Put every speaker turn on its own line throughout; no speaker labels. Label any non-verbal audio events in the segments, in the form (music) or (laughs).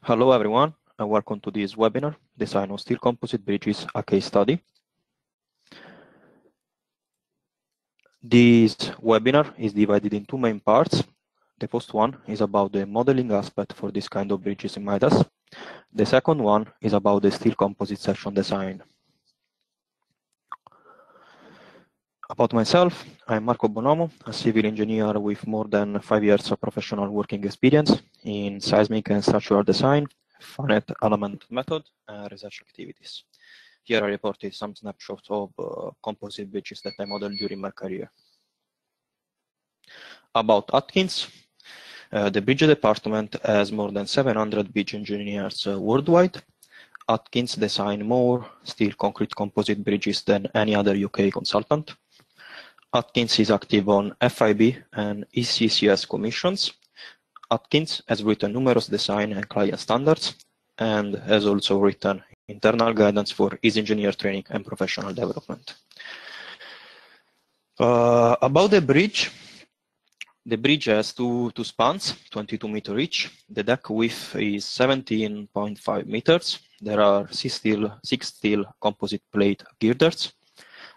Hello everyone and welcome to this webinar, Design of Steel Composite Bridges, a case study. This webinar is divided in two main parts. The first one is about the modeling aspect for this kind of bridges in Midas. The second one is about the steel composite section design. About myself, I'm Marco Bonomo, a civil engineer with more than five years of professional working experience in seismic and structural design, finite element method, and research activities. Here I reported some snapshots of uh, composite bridges that I modeled during my career. About Atkins, uh, the bridge department has more than 700 bridge engineers uh, worldwide. Atkins design more steel concrete composite bridges than any other UK consultant. Atkins is active on FIB and ECCS commissions. Atkins has written numerous design and client standards and has also written internal guidance for its engineer training and professional development. Uh, about the bridge, the bridge has two, two spans, 22 meter each. The deck width is 17.5 meters. There are six steel, six steel composite plate girders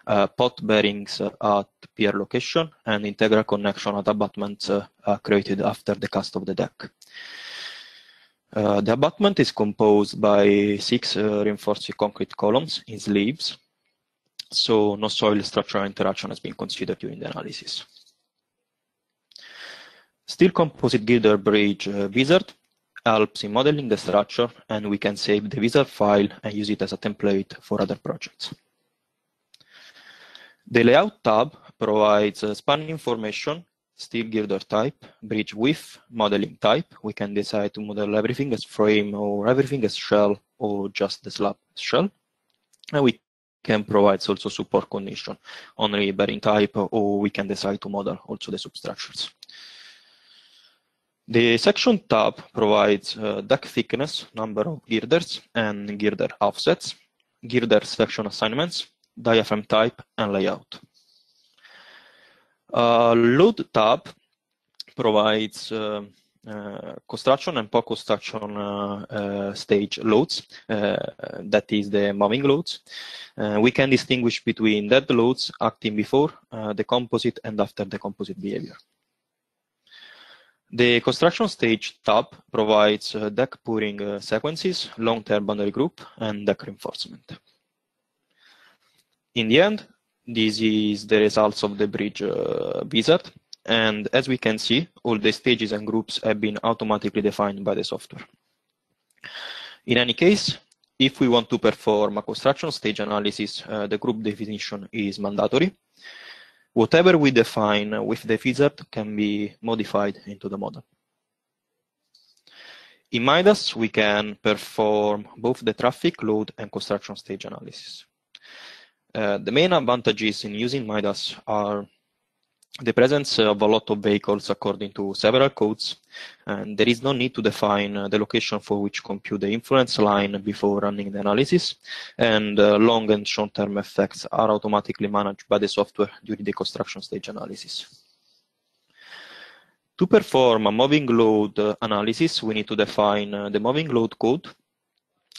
pot bearings at pier location and integral connection at abutments uh, created after the cast of the deck. Uh, the abutment is composed by six reinforced concrete columns in sleeves, so no soil structural interaction has been considered during the analysis. Steel composite girder bridge uh, wizard helps in modeling the structure and we can save the wizard file and use it as a template for other projects. The Layout tab provides span information, steel girder type, bridge width, modeling type. We can decide to model everything as frame or everything as shell or just the slab shell. And we can provide also support condition, only bearing type, or we can decide to model also the substructures. The section tab provides uh, deck thickness, number of girders, and girder offsets, girder section assignments, diaphragm type, and layout. Uh, load tab provides uh, uh, construction and post-construction uh, uh, stage loads, uh, that is the moving loads. we can distinguish between dead loads acting before the composite and after the composite behavior. The construction stage tab provides deck pouring sequences, long-term boundary group, and deck reinforcement. In the end, this is the results of the bridge uh, wizard. And as we can see, all the stages and groups have been automatically defined by the software. In any case, if we want to perform a construction stage analysis, uh, the group definition is mandatory. Whatever we define with the wizard can be modified into the model. In Midas, we can perform both the traffic load and construction stage analysis. Uh, the main advantages in using Midas are the presence of a lot of vehicles according to several codes, and there is no need to define uh, the location for which compute the influence line before running the analysis, and uh, long and short-term effects are automatically managed by the software during the construction stage analysis. To perform a moving load analysis, we need to define uh, the moving load code,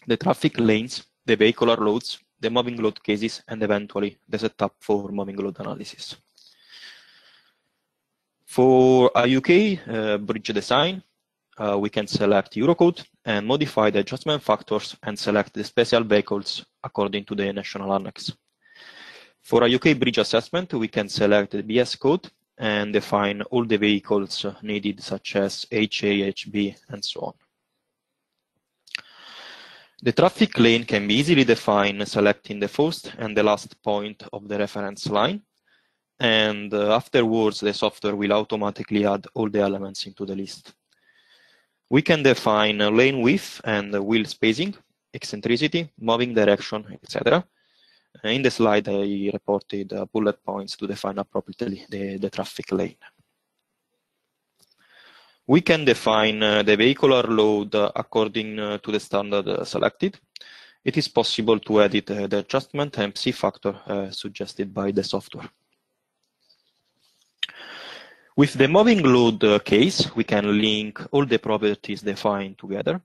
the traffic lanes, the vehicular loads, the moving load cases, and eventually the setup for moving load analysis. For a UK uh, bridge design, uh, we can select Eurocode and modify the adjustment factors and select the special vehicles according to the national annex. For a UK bridge assessment, we can select the BS code and define all the vehicles needed, such as HA, HB, and so on. The traffic lane can be easily defined selecting the first and the last point of the reference line. And uh, afterwards, the software will automatically add all the elements into the list. We can define lane width and wheel spacing, eccentricity, moving direction, etc. In the slide, I reported uh, bullet points to define appropriately the, the traffic lane. We can define uh, the vehicular load uh, according uh, to the standard selected. It is possible to edit the adjustment MC factor suggested by the software. With the moving load case, we can link all the properties defined together.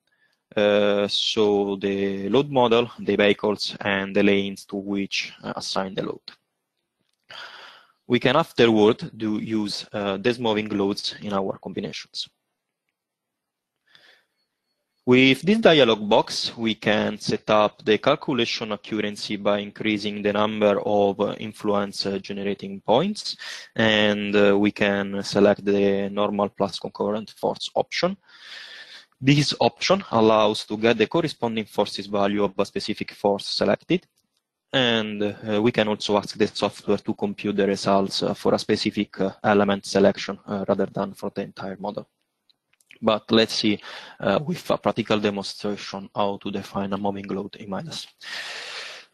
uh, so the load model, the vehicles, and the lanes to which uh, assign the load. We can afterward do use uh, these moving loads in our combinations. With this dialog box, we can set up the calculation accuracy by increasing the number of uh, influence uh, generating points, and uh, we can select the normal plus concurrent force option. This option allows to get the corresponding forces value of a specific force selected, and uh, we can also ask the software to compute the results uh, for a specific element selection rather than for the entire model. But let's see uh, with a practical demonstration how to define a moving load in Midas.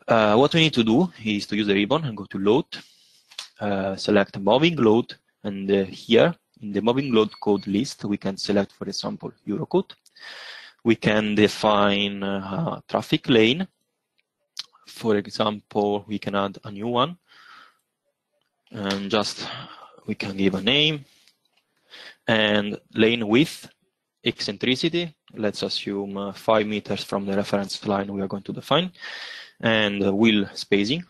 Uh, what we need to do is to use the ribbon and go to load, uh, select moving load, and uh, here in the moving load code list, we can select, for example, Eurocode. We can define a traffic lane. For example, we can add a new one and just we can give a name and lane width eccentricity, let's assume uh, five meters from the reference line we are going to define, and uh, wheel spacing.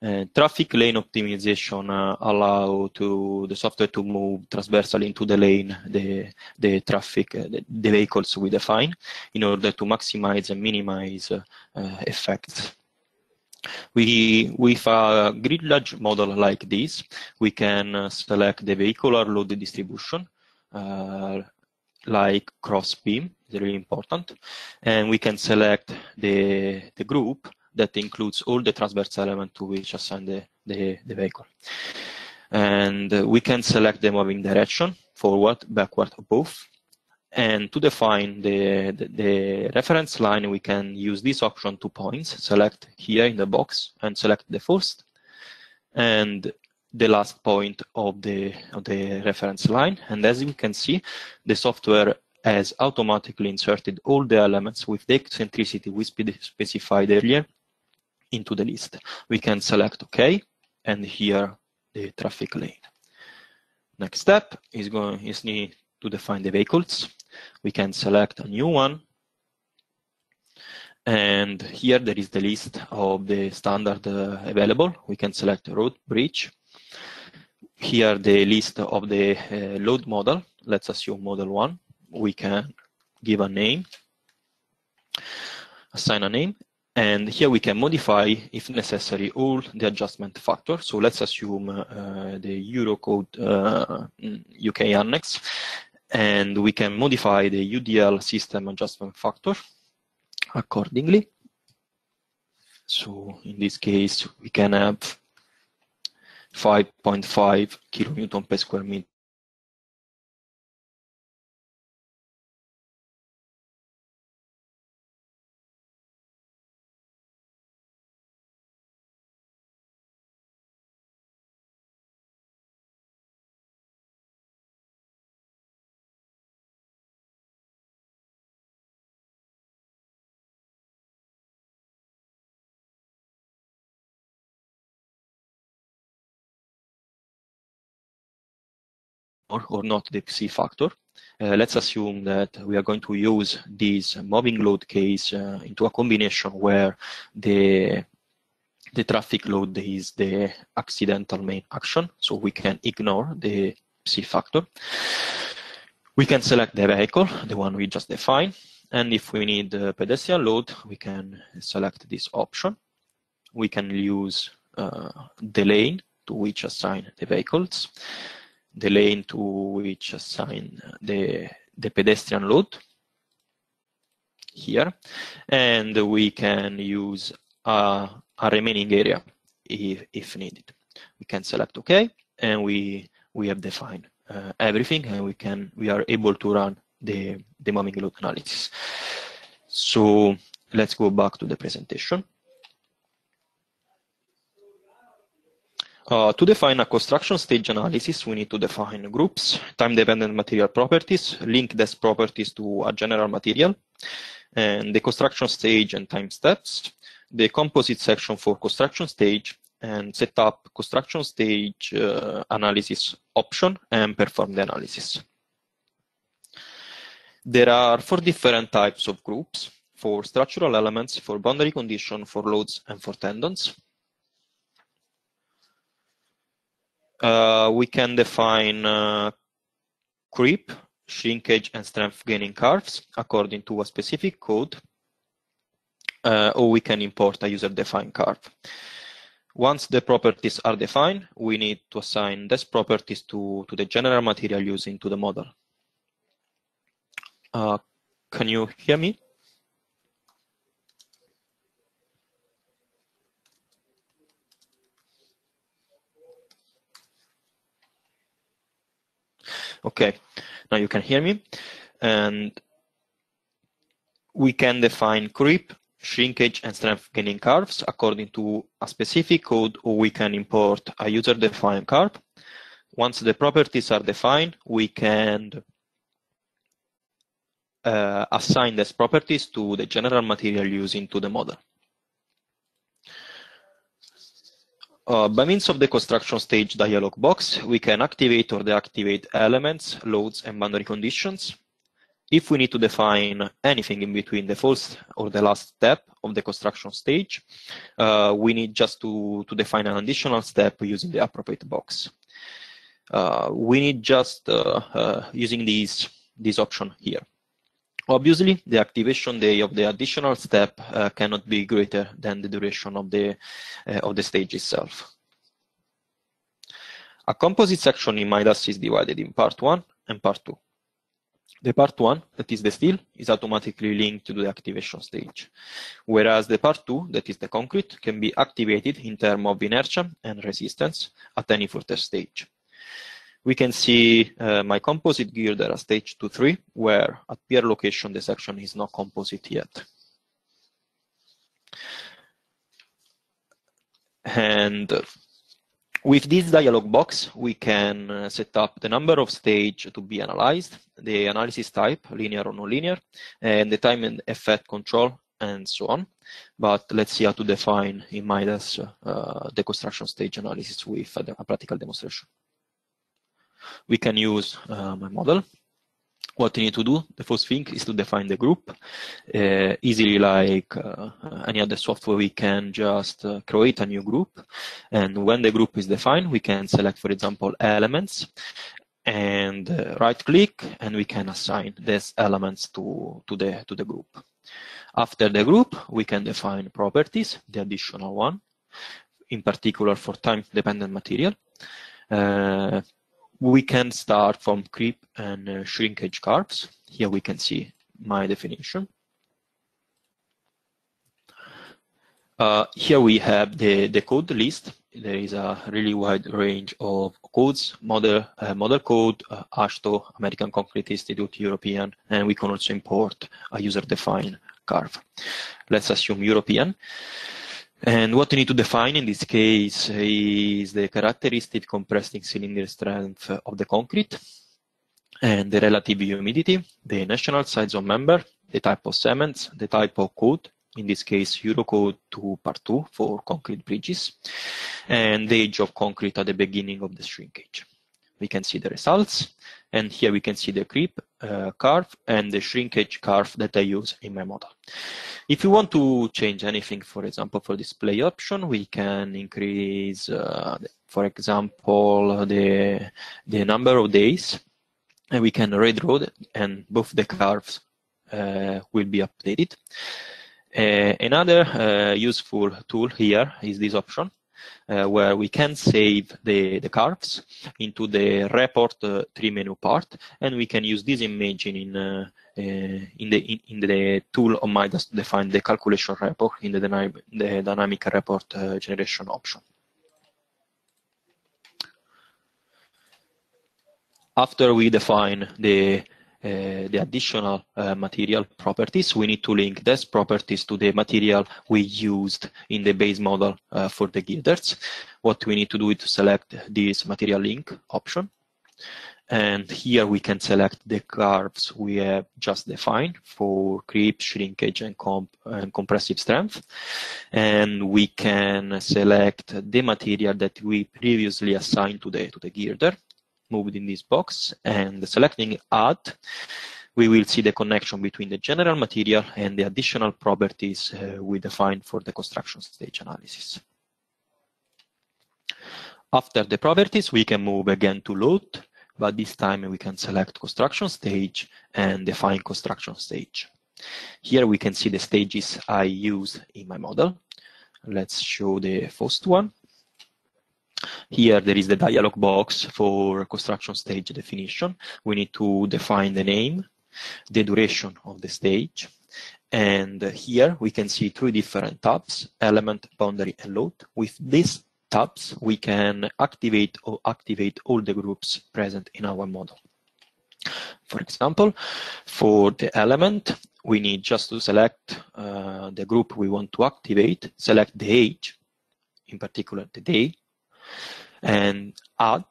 And traffic lane optimization uh, allow to the software to move transversally into the lane the the traffic uh, the, the, vehicles we define in order to maximize and minimize uh, uh, effects. We with a grillage model like this, we can select the vehicular load distribution uh, like cross beam, is really important. And we can select the, the group that includes all the transverse element to which assign the, the, the vehicle. And uh, we can select the moving direction, forward, backward, or both. And to define the, the, the, reference line, we can use this option two points, select here in the box and select the first. And the last point of the, of the reference line. And as you can see, the software has automatically inserted all the elements with the eccentricity we specified earlier into the list. We can select OK, and here the traffic lane. Next step is going is need to define the vehicles. We can select a new one. And here there is the list of the standard uh, available. We can select road bridge here the list of the uh, load model. Let's assume model one. We can give a name, assign a name, and here we can modify, if necessary, all the adjustment factor. So let's assume uh, the Eurocode uh, UK annex, and we can modify the UDL system adjustment factor accordingly. So in this case, we can have 5.5 kilonewton per square meter or, not the C factor. Uh, let's assume that we are going to use this moving load case uh, into a combination where the the traffic load is the accidental main action, so we can ignore the C factor. We can select the vehicle, the one we just defined, and if we need the pedestrian load, we can select this option. We can use uh, the lane to which assign the vehicles the lane to which assign the, the pedestrian load here. And we can use a, a remaining area if, if needed. We can select OK, and we, we have defined uh, everything, and we can we are able to run the, the moving load analysis. So let's go back to the presentation. Uh, to define a construction stage analysis, we need to define groups, time-dependent material properties, link these properties to a general material, and the construction stage and time steps, the composite section for construction stage, and set up construction stage uh, analysis option and perform the analysis. There are four different types of groups for structural elements, for boundary condition, for loads, and for tendons. Uh, we can define uh, creep, shrinkage, and strength gaining curves according to a specific code, uh, or we can import a user-defined curve. Once the properties are defined, we need to assign these properties to, to the general material used into the model. Uh, can you hear me? Okay, now you can hear me. And we can define creep, shrinkage, and strength gaining curves according to a specific code, or we can import a user-defined curve. Once the properties are defined, we can uh, assign these properties to the general material used into the model. Uh, by means of the construction stage dialog box, we can activate or deactivate elements, loads, and boundary conditions. If we need to define anything in between the first or the last step of the construction stage, uh, we need just to, to define an additional step using the appropriate box. Uh, we need just uh, uh, using these, this option here. Obviously, the activation day of the additional step uh, cannot be greater than the duration of the, uh, of the stage itself. A composite section in Midas is divided in part 1 and part 2. The part 1, that is the steel, is automatically linked to the activation stage, whereas the part 2, that is the concrete, can be activated in terms of inertia and resistance at any further stage we can see uh, my composite girder at stage 2-3, where at pier location, the section is not composite yet. And with this dialog box, we can uh, set up the number of stage to be analyzed, the analysis type, linear or nonlinear, and the time and effect control, and so on. But let's see how to define in Midas uh, the construction stage analysis with a practical demonstration we can use uh, my model. What you need to do, the first thing is to define the group. Uh, easily like uh, any other software, we can just create a new group. And when the group is defined, we can select, for example, elements and uh, right click and we can assign these elements to, to, the, to the group. After the group, we can define properties, the additional one, in particular for time-dependent material. Uh, we can start from creep and uh, shrinkage curves. Here we can see my definition. Uh, here we have the, the code list. There is a really wide range of codes, model, uh, model code, uh, AASHTO, American Concrete Institute, European, and we can also import a user-defined curve. Let's assume European. And what you need to define in this case is the characteristic compressing cylinder strength of the concrete and the relative humidity, the notional size of member, the type of cements, the type of code, in this case Eurocode 2 part 2 for concrete bridges, and the age of concrete at the beginning of the shrinkage. We can see the results, and here we can see the creep uh, curve and the shrinkage curve that I use in my model. If you want to change anything, for example, for display option, we can increase, uh, for example, the, the number of days, and we can redraw it, and both the curves uh, will be updated. Uh, another uh, useful tool here is this option, uh, where we can save the, the curves into the report uh, tree menu part, and we can use this image in uh, uh, in the in, in, the tool of Midas to define the calculation report in the, dynamic, the dynamic report uh, generation option. After we define the the additional uh, material properties, we need to link these properties to the material we used in the base model uh, for the girders. What we need to do is to select this material link option. And here we can select the curves we have just defined for creep, shrinkage, and, comp and compressive strength. And we can select the material that we previously assigned to the, to the girder moved in this box and selecting add, we will see the connection between the general material and the additional properties uh, we defined for the construction stage analysis. After the properties, we can move again to load, but this time we can select construction stage and define construction stage. Here we can see the stages I use in my model. Let's show the first one. Here there is the dialog box for construction stage definition. We need to define the name, the duration of the stage, and here we can see three different tabs, element, boundary, and load. With these tabs, we can activate or activate all the groups present in our model. For example, for the element, we need just to select uh, the group we want to activate, select the age, in particular the day, and add,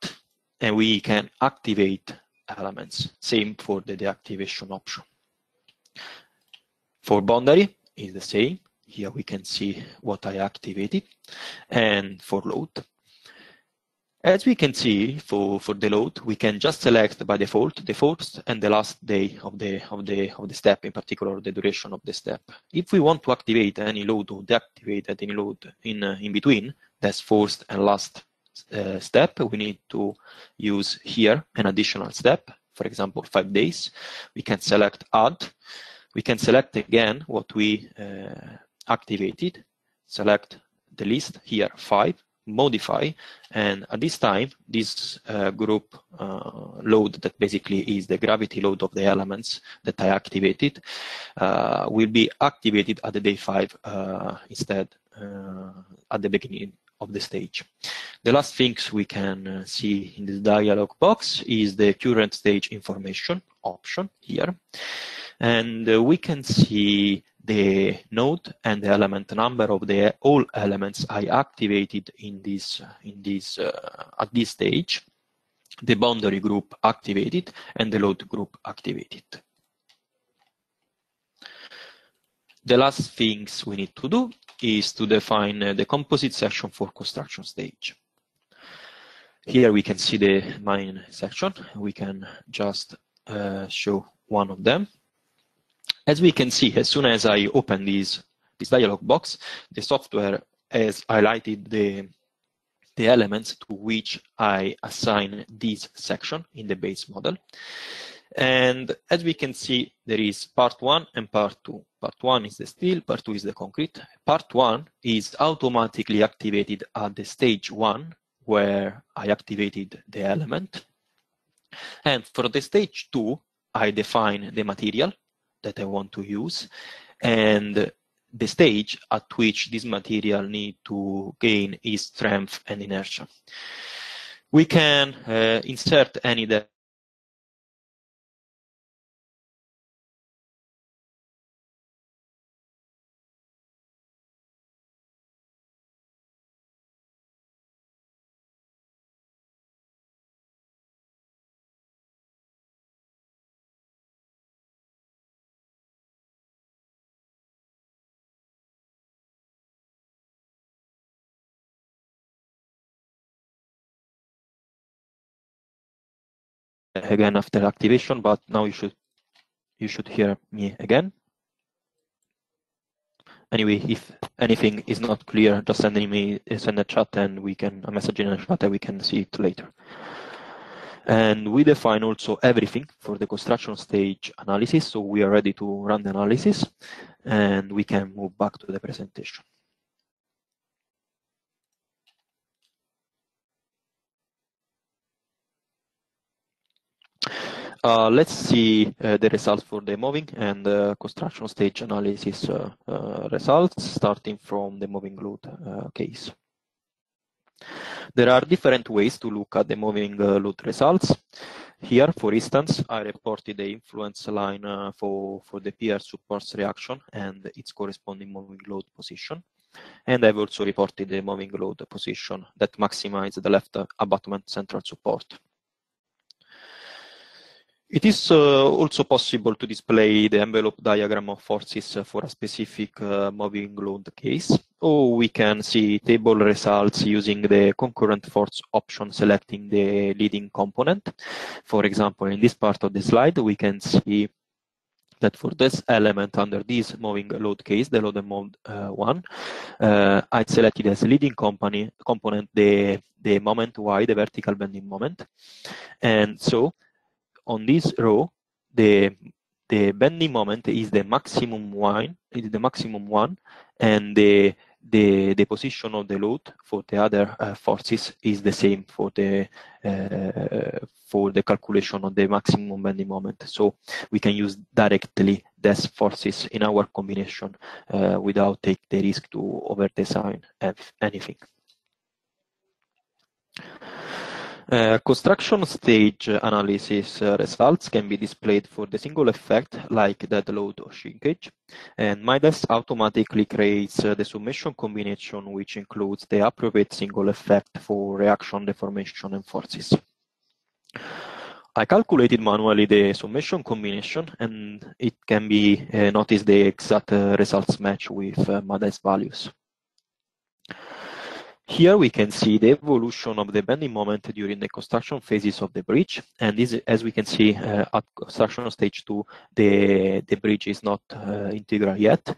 and we can activate elements. Same for the deactivation option. For boundary is the same. Here we can see what I activated. And for load, as we can see for, for the load, we can just select by default the first and the last day of the of the of the step, in particular the duration of the step. If we want to activate any load or deactivate any load in uh, in between, that's first and last uh, step, we need to use here an additional step, for example, five days. We can select add. We can select again what we uh, activated, select the list here, five, modify, and at this time, this uh, group uh, load that basically is the gravity load of the elements that I activated uh, will be activated at the day five uh, instead at the beginning of the stage. The last things we can uh, see in this dialog box is the current stage information option here. And we can see the node and the element number of the all elements I activated in this in this uh, at this stage, the boundary group activated and the load group activated. The last things we need to do is to define uh, the composite section for construction stage. Here we can see the main section. We can just uh, show one of them. As we can see, as soon as I open this, this dialog box, the software has highlighted the, the elements to which I assign this section in the base model. And as we can see, there is part one and part two. Part one is the steel, part two is the concrete. Part one is automatically activated at the stage one, where I activated the element. And for the stage two, I define the material that I want to use and the stage at which this material need to gain its strength and inertia. We can uh, insert any again after activation, but now you should you should hear me again. Anyway, if anything is not clear, just send me send a chat and we can a message in a chat and we can see it later. And we define also everything for the construction stage analysis. So we are ready to run the analysis and we can move back to the presentation. Uh, let's see uh, the results for the moving and uh, construction stage analysis uh, uh, results, starting from the moving load uh, case. There are different ways to look at the moving load results. Here, for instance, I reported the influence line for, for the pier supports reaction and its corresponding moving load position. And I've also reported the moving load position that maximizes the left abutment central support. It is uh, also possible to display the envelope diagram of forces for a specific uh, moving load case, or we can see table results using the concurrent force option selecting the leading component. For example, in this part of the slide, we can see that for this element under this moving load case, the load mode uh, one, uh, I'd selected as leading company, component the, the moment y, the vertical bending moment. And so on this row, the the bending moment is the maximum one, is the maximum one, and the the, the position of the load for the other uh, forces is the same for the uh, for the calculation of the maximum bending moment. So we can use directly these forces in our combination uh, without take the risk to over design anything. Uh, construction stage analysis uh, results can be displayed for the single effect like dead load or shrinkage. And Midas automatically creates uh, the summation combination which includes the appropriate single effect for reaction, deformation, and forces. I calculated manually the summation combination and it can be uh, noticed the exact uh, results match with uh, Midas values. Here we can see the evolution of the bending moment during the construction phases of the bridge. And this, as we can see uh, at construction stage two, the, the bridge is not uh, integral yet.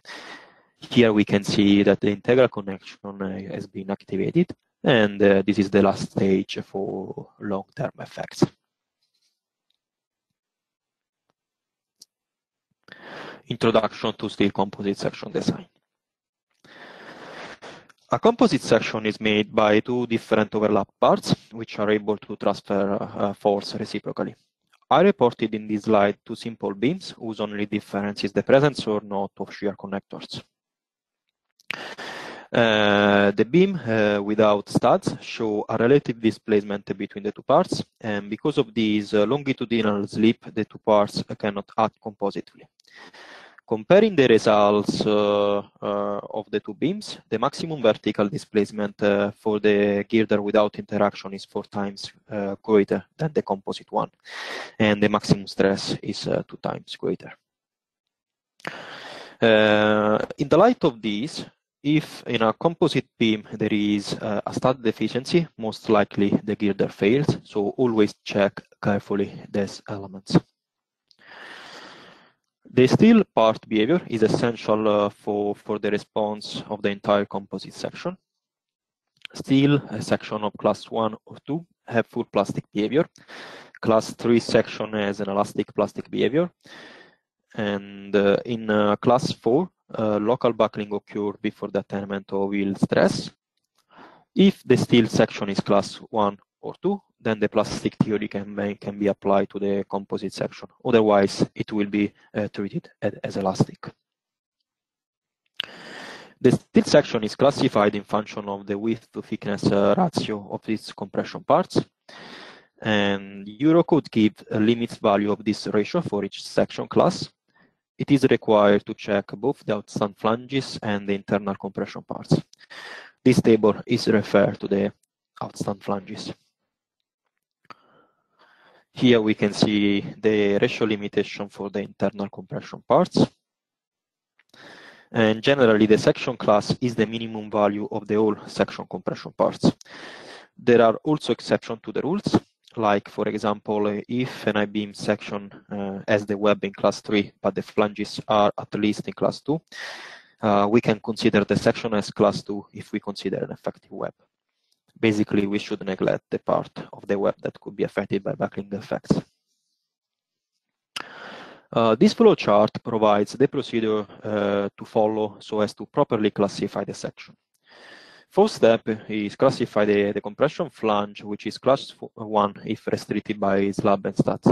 Here we can see that the integral connection uh, has been activated. And uh, this is the last stage for long-term effects. Introduction to steel composite section design. A composite section is made by two different overlap parts, which are able to transfer uh, force reciprocally. I reported in this slide two simple beams whose only difference is the presence or not of shear connectors. Uh, the beam uh, without studs show a relative displacement between the two parts, and because of this uh, longitudinal slip, the two parts cannot act compositely. Comparing the results uh, uh, of the two beams, the maximum vertical displacement uh, for the girder without interaction is four times greater than the composite one, and the maximum stress is two times greater. in the light of this, if in a composite beam there is uh, a stud deficiency, most likely the girder fails. So always check carefully these elements. The steel part behavior is essential uh, for, for the response of the entire composite section. Steel section of class 1 or 2 have full plastic behavior. Class 3 section has an elastic plastic behavior. And uh, in uh, class 4, uh, local buckling occur before the attainment of yield stress. If the steel section is class 1 or 2, then the plastic theory can, can be applied to the composite section. Otherwise, it will be uh, treated as, as, elastic. The steel section is classified in function of the width to thickness uh, ratio of its compression parts. And Eurocode gives a limit value of this ratio for each section class. It is required to check both the outstand flanges and the internal compression parts. This table is referred to the outstand flanges. Here we can see the ratio limitation for the internal compression parts. And generally, the section class is the minimum value of the whole section compression parts. There are also exceptions to the rules, like, for example, if an I-beam section uh, has the web in class 3, but the flanges are at least in class 2, uh, we can consider the section as class 2 if we consider an effective web basically we should neglect the part of the web that could be affected by buckling effects. Uh, this flowchart provides the procedure uh, to follow so as to properly classify the section. First step is classify the, the compression flange, which is class 1 if restricted by slab and studs.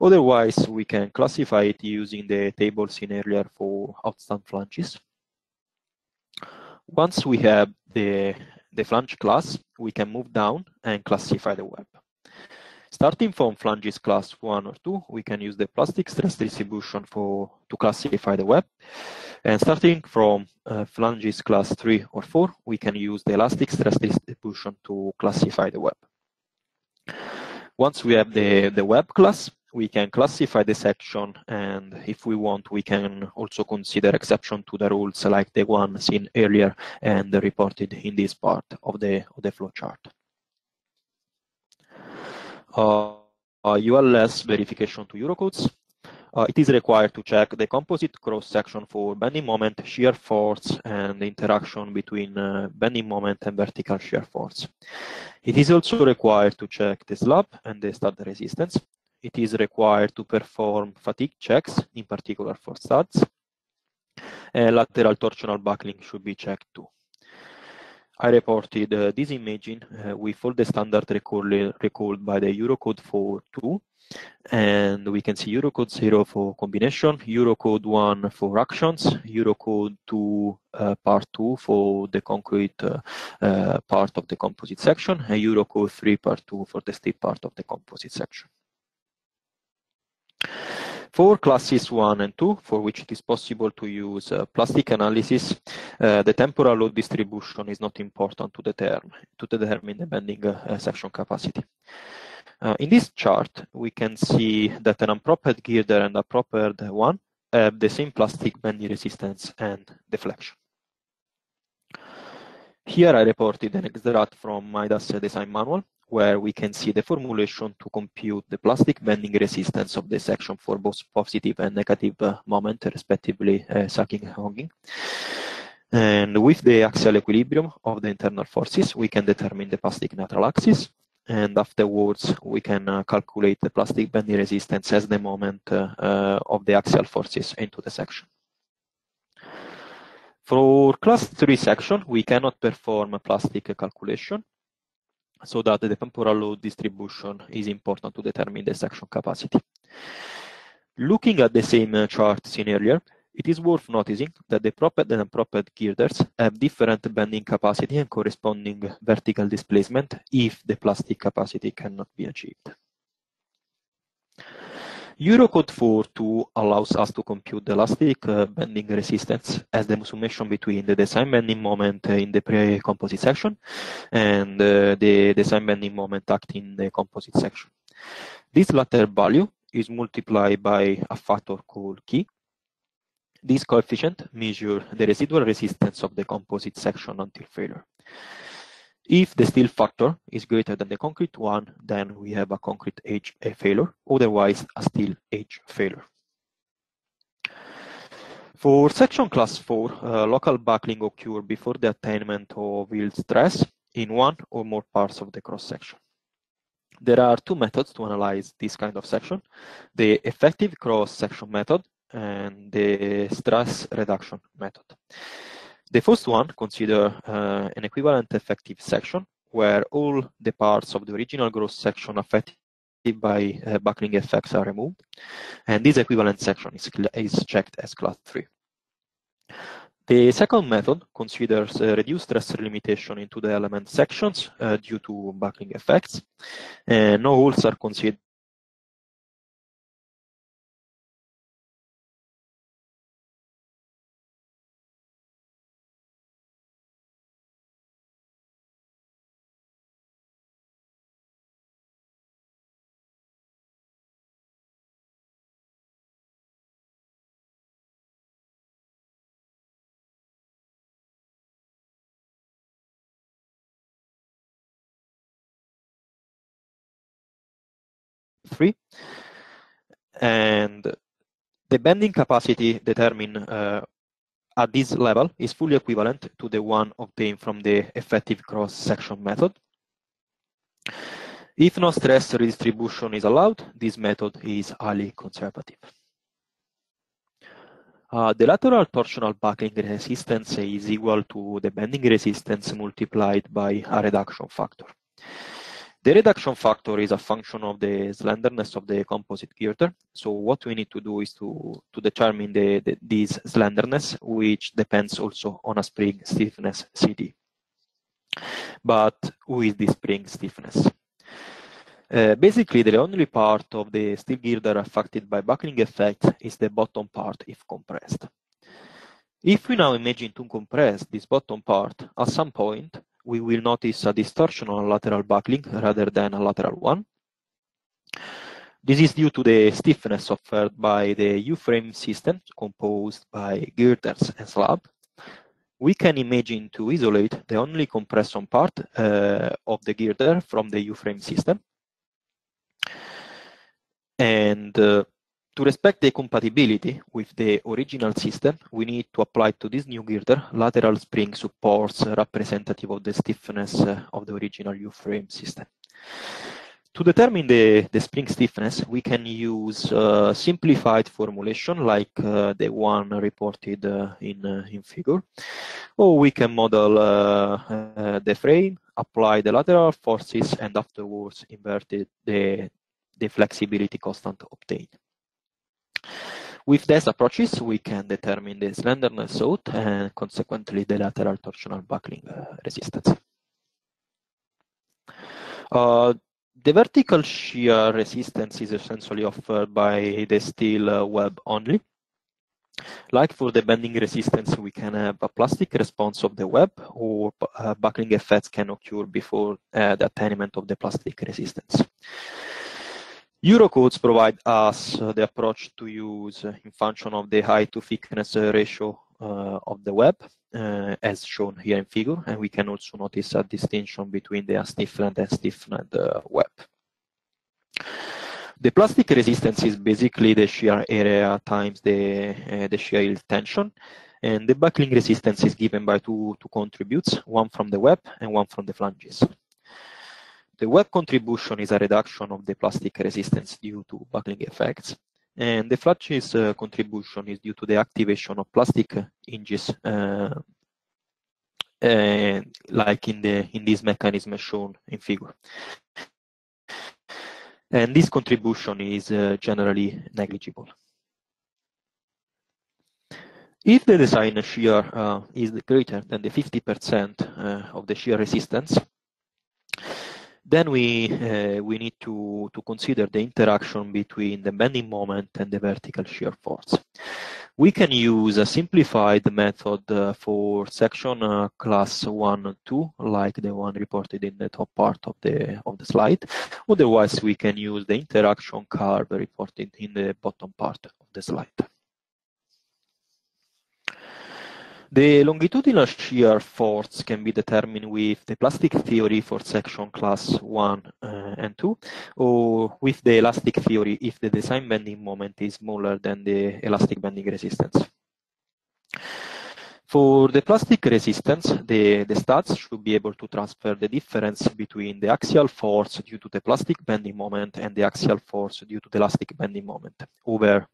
Otherwise, we can classify it using the table seen earlier for outstand flanges. Once we have the the flange class, we can move down and classify the web. Starting from flanges class 1 or 2, we can use the plastic stress distribution for to classify the web. And starting from uh, flanges class 3 or 4, we can use the elastic stress distribution to classify the web. Once we have the, the web class, we can classify the section and if we want we can also consider exception to the rules like the one seen earlier and reported in this part of the of the flowchart. Uh, uh, ULS verification to Eurocodes. uh, it is required to check the composite cross-section for bending moment, shear force, and interaction between uh, bending moment and vertical shear force. It is also required to check the slab and the stud resistance. It is required to perform fatigue checks, in particular for studs. And lateral torsional buckling should be checked too. I reported uh, this imaging uh, with all the standard recalled by the Eurocode 4.2 and we can see Eurocode 0 for combination, Eurocode 1 for actions, Eurocode 2 uh, part 2 for the concrete uh, uh, part of the composite section, and Eurocode 3 part 2 for the steel part of the composite section. For classes 1 and 2, for which it is possible to use uh, plastic analysis, uh, the temporal load distribution is not important to determine, to determine the bending uh, section capacity. Uh, in this chart, we can see that an unpropped girder and a proper one have the same plastic bending resistance and deflection. Here I reported an extract from Midas design manual where we can see the formulation to compute the plastic bending resistance of the section for both positive and negative uh, moment, respectively uh, sagging and hogging. And with the axial equilibrium of the internal forces, we can determine the plastic neutral axis and afterwards we can uh, calculate the plastic bending resistance as the moment uh, uh, of the axial forces into the section. For class 3 section, we cannot perform a plastic calculation, so that the temporal load distribution is important to determine the section capacity. Looking at the same chart seen earlier, it is worth noticing that the propped and unpropped girders have different bending capacity and corresponding vertical displacement if the plastic capacity cannot be achieved. Eurocode 4.2 allows us to compute the elastic uh, bending resistance as the summation between the design bending moment in the pre-composite section and uh, the design bending moment acting in the composite section. This latter value is multiplied by a factor called K, this coefficient measures the residual resistance of the composite section until failure. If the steel factor is greater than the concrete one, then we have a concrete edge failure, otherwise a steel edge failure. For section class 4, uh, local buckling occurs before the attainment of yield stress in one or more parts of the cross section. There are two methods to analyze this kind of section. The effective cross section method and the stress reduction method. The first one consider uh, an equivalent effective section where all the parts of the original gross section affected by uh, buckling effects are removed, and this equivalent section is, is checked as class 3. The second method considers uh, reduced stress limitation into the element sections uh, due to buckling effects, and no holes are considered three. And the bending capacity determined uh, at this level is fully equivalent to the one obtained from the effective cross-section method. If no stress redistribution is allowed, this method is highly conservative. Uh, the lateral torsional buckling resistance is equal to the bending resistance multiplied by a reduction factor. The reduction factor is a function of the slenderness of the composite girder. So what we need to do is to, to determine the, the, this slenderness, which depends also on a spring stiffness CD. But is this spring stiffness? Uh, basically, the only part of the steel girder affected by buckling effect is the bottom part if compressed. If we now imagine to compress this bottom part, at some point, we will notice a distortion on lateral buckling rather than a lateral one. This is due to the stiffness offered by the U-frame system composed by girders and slab. We can imagine to isolate the only compression part uh, of the girder from the U-frame system. And uh, to respect the compatibility with the original system, we need to apply to this new girder lateral spring supports representative of the stiffness uh, of the original U-frame system. To determine the, the spring stiffness, we can use uh, simplified formulation like uh, the one reported uh, in, uh, in figure, or we can model the frame, apply the lateral forces, and afterwards invert the, the flexibility constant obtained. With these approaches, we can determine the slenderness sought and consequently the lateral torsional buckling resistance. Uh, the vertical shear resistance is essentially offered by the steel uh, web only. Like for the bending resistance, we can have a plastic response of the web or uh, buckling effects can occur before uh, the attainment of the plastic resistance. Eurocodes provide us uh, the approach to use uh, in function of the height to thickness ratio of the web uh, as shown here in figure. And we can also notice a distinction between the unstiffened and stiffened uh, web. The plastic resistance is basically the shear area times the, uh, the shear tension. And the buckling resistance is given by two, two contributes, one from the web and one from the flanges. The web contribution is a reduction of the plastic resistance due to buckling effects. And the flanges uh, contribution is due to the activation of plastic hinges, uh, uh, like in the in this mechanism shown in figure. And this contribution is uh, generally negligible. If the design shear uh, is greater than the 50% uh, of the shear resistance, then we, uh, we need to, to consider the interaction between the bending moment and the vertical shear force. We can use a simplified method uh, for section uh, class 1 and 2, like the one reported in the top part of the, of the slide. Otherwise, we can use the interaction curve reported in the bottom part of the slide. The longitudinal shear force can be determined with the plastic theory for section class 1 uh, and 2, or with the elastic theory if the design bending moment is smaller than the elastic bending resistance. For the plastic resistance, the, the should be able to transfer the difference between the axial force due to the plastic bending moment and the axial force due to the elastic bending moment over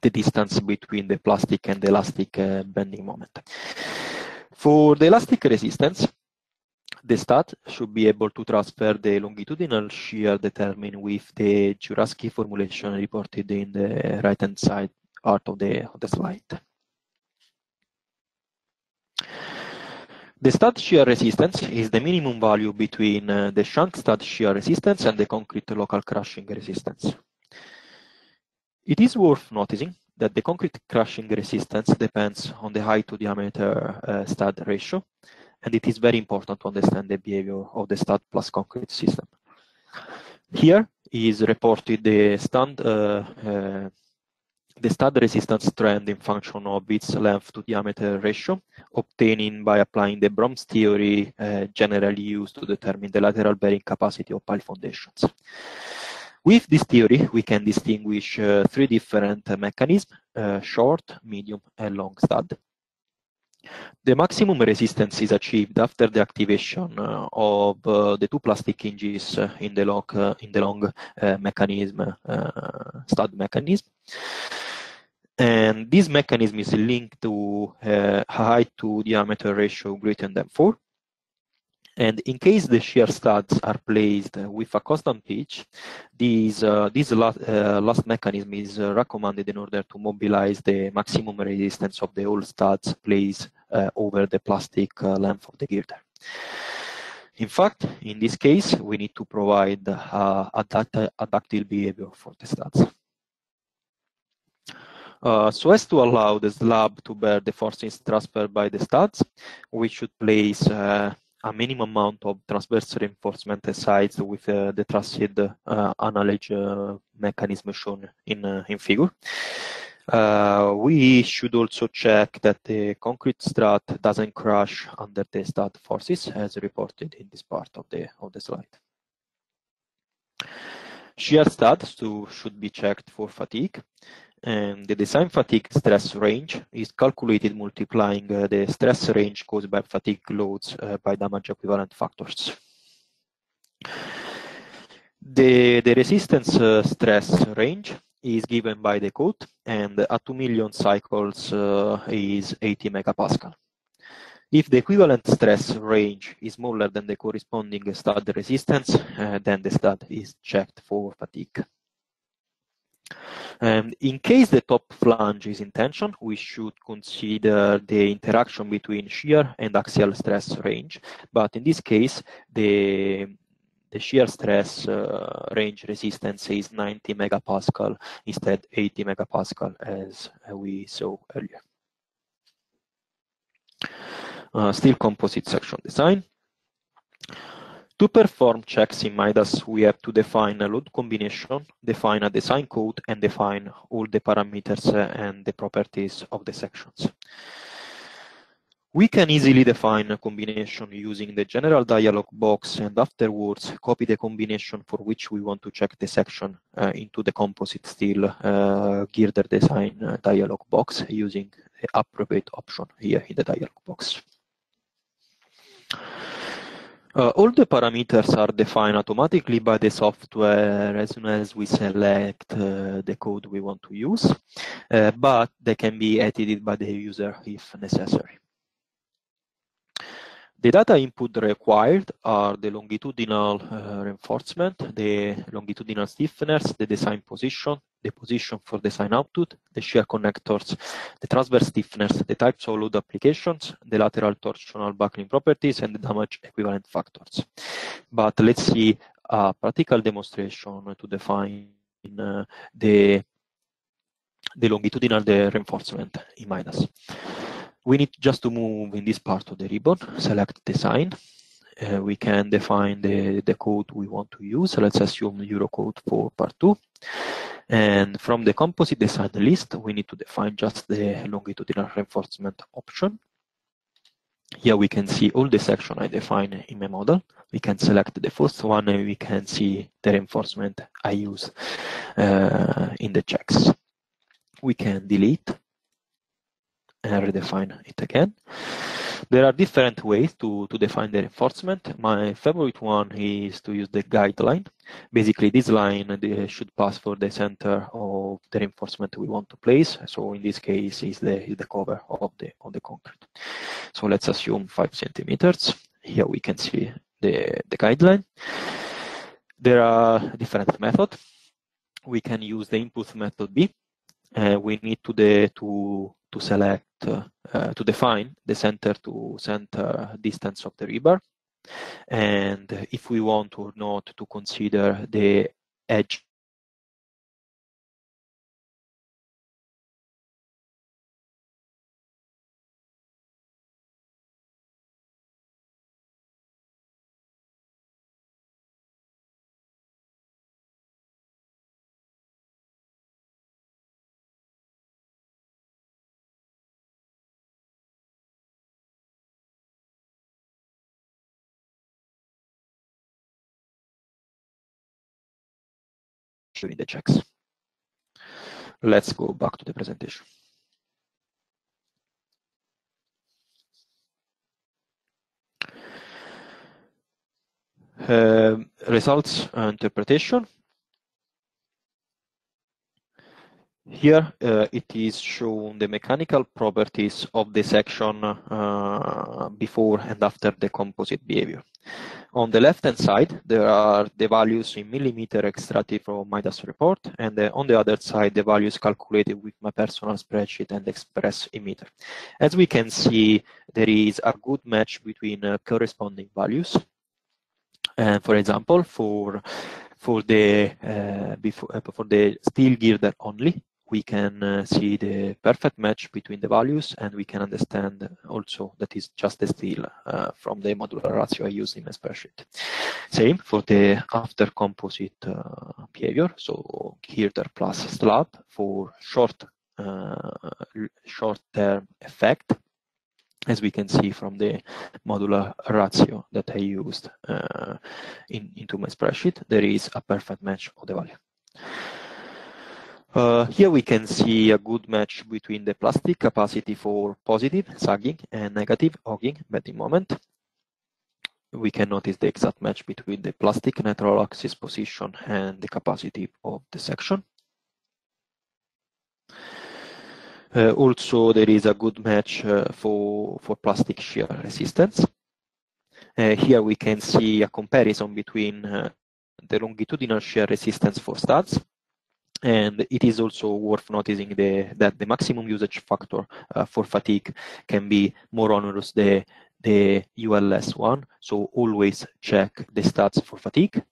the distance between the plastic and the elastic uh, bending moment. For the elastic resistance, the stud should be able to transfer the longitudinal shear determined with the Jourawski formulation reported in the right-hand side part of the, of the slide. The stud shear resistance is the minimum value between uh, the shank stud shear resistance and the concrete local crushing resistance. It is worth noticing that the concrete crushing resistance depends on the height to diameter uh, stud ratio, and it is very important to understand the behavior of the stud plus concrete system. Here is reported the uh, uh, the stud resistance trend in function of its length to diameter ratio, obtaining by applying the Broms' theory uh, generally used to determine the lateral bearing capacity of pile foundations. With this theory, we can distinguish uh, three different uh, mechanisms, uh, short, medium, and long stud. The maximum resistance is achieved after the activation uh, of uh, the two plastic hinges uh, in the long, in the long mechanism, stud mechanism. And this mechanism is linked to a height to diameter ratio greater than 4. And in case the shear studs are placed with a constant pitch, these, uh, this last, uh, last mechanism is uh, recommended in order to mobilize the maximum resistance of the whole studs placed uh, over the plastic uh, length of the girder. In fact, in this case, we need to provide uh, ductile behavior for the studs. Uh, so as to allow the slab to bear the forces transferred by the studs, we should place uh, a minimum amount of transverse reinforcement sides with uh, the trusted uh, analog uh, mechanism shown in, in figure. Uh, we should also check that the concrete strut doesn't crash under the stud forces as reported in this part of the, of the slide. Shear studs to, should be checked for fatigue. And the design fatigue stress range is calculated multiplying uh, the stress range caused by fatigue loads uh, by damage equivalent factors. The, the resistance uh, stress range is given by the code and at 2 million cycles uh, is 80 megapascal. If the equivalent stress range is smaller than the corresponding stud resistance, uh, then the stud is checked for fatigue. Um, in case the top flange is in tension, we should consider the interaction between shear and axial stress range. But in this case, the the shear stress uh, range resistance is 90 megapascal instead 80 megapascal as we saw earlier. Uh, steel composite section design. To perform checks in Midas, we have to define a load combination, define a design code, and define all the parameters and the properties of the sections. We can easily define a combination using the general dialog box and afterwards copy the combination for which we want to check the section uh, into the composite steel uh, girder design uh, dialog box using the appropriate option here in the dialog box. Uh, all the parameters are defined automatically by the software as soon as we select uh, the code we want to use, uh, but they can be edited by the user if necessary. The data input required are the longitudinal uh, reinforcement, the longitudinal stiffeners, the design position, the position for design output, the shear connectors, the transverse stiffness, the types of load applications, the lateral torsional buckling properties, and the damage equivalent factors. But let's see a practical demonstration to define uh, the, the longitudinal the reinforcement in Midas. we need just to move in this part of the ribbon, select design. Uh, we can define the, the code we want to use. So Let's assume Eurocode for part two. And from the composite design list, we need to define just the longitudinal reinforcement option. Here we can see all the section I define in my model. We can select the first one and we can see the reinforcement I use uh, in the checks. We can delete and redefine it again. There are different ways to, to define the reinforcement. My favorite one is to use the guideline. Basically, this line should pass for the center of the reinforcement we want to place. So in this case, is the is the cover of the of the concrete. So let's assume five centimeters. Here we can see the the guideline. There are different methods. We can use the input method B. Uh, we need to the to to select, uh, to define the center to center distance of the rebar. And if we want or not to consider the edge during the checks. Let's go back to the presentation. Uh, results interpretation. Here uh, it is shown the mechanical properties of the section uh, before and after the composite behavior. On the left-hand side, there are the values in millimeter extracted from Midas report, and on the other side, the values calculated with my personal spreadsheet and express emitter. As we can see, there is a good match between uh, corresponding values. And for example, for for the uh, before, uh, for the steel girder only, we can uh, see the perfect match between the values and we can understand also that is just a steel uh, from the modular ratio I use in my spreadsheet. Same for the after composite uh, behavior, so girder plus slab for short uh, short term effect as we can see from the modular ratio that I used uh, in, into my spreadsheet, there is a perfect match of the value. Uh, here we can see a good match between the plastic capacity for positive sagging and negative hogging bending moment. We can notice the exact match between the plastic neutral axis position and the capacity of the section. Uh, also, there is a good match uh, for, for plastic shear resistance. Uh, here we can see a comparison between uh, the longitudinal shear resistance for studs and it is also worth noticing the, that the maximum usage factor uh, for fatigue can be more onerous than the ULS one. So always check the stats for fatigue.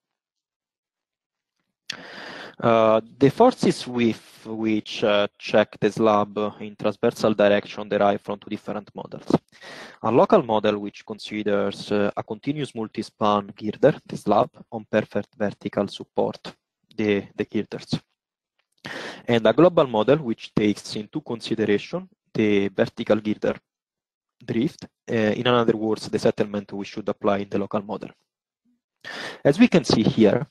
Uh, the forces with which uh, check the slab in transversal direction derive from two different models. A local model which considers uh, a continuous multi-span girder, the slab, on perfect vertical support, the, the girders and a global model which takes into consideration the vertical girder drift, uh, in other words, the settlement we should apply in the local model. As we can see here,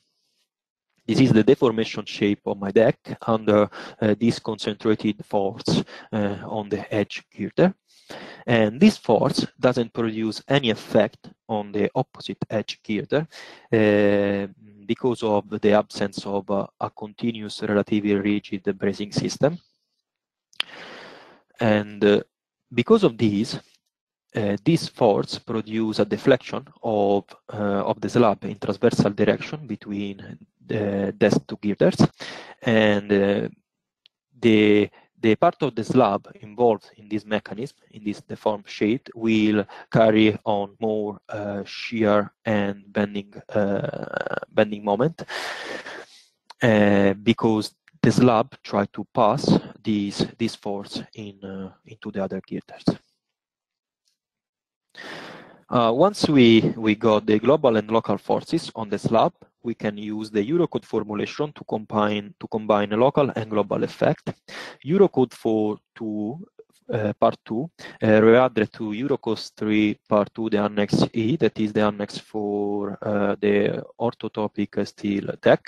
this is the deformation shape of my deck under uh, this concentrated force uh, on the edge girder. And this force doesn't produce any effect on the opposite edge girder. Uh, because of the absence of uh, a continuous relatively rigid bracing system. And uh, because of this, uh, this force produce a deflection of, uh, of the slab in transversal direction between the desk two girders and uh, the the part of the slab involved in this mechanism, in this deformed shape, will carry on more uh, shear and bending uh, bending moment uh, because the slab try to pass these this force in uh, into the other girders. Uh, once we we got the global and local forces on the slab, we can use the Eurocode formulation to combine to combine a local and global effect. Eurocode for two uh, part 2 uh, readded to Eurocode 3 part 2 the annex E that is the annex for uh, the orthotropic steel deck